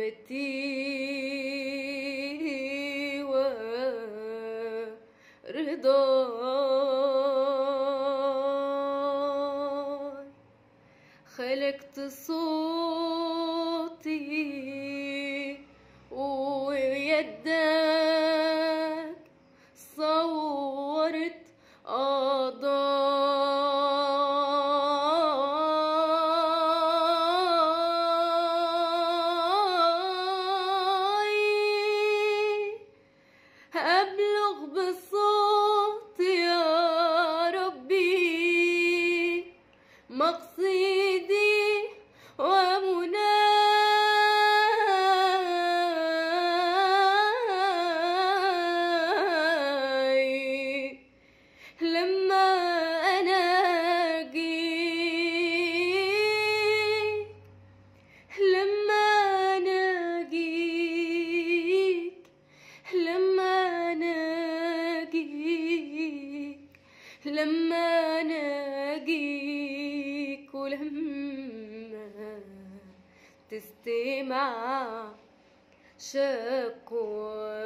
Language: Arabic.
حياتي ورضاي خلقت صوتي أبلغ بصوت يا ربي مقصدي لما ناجيك ولما تستمع شكواي